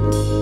Bye.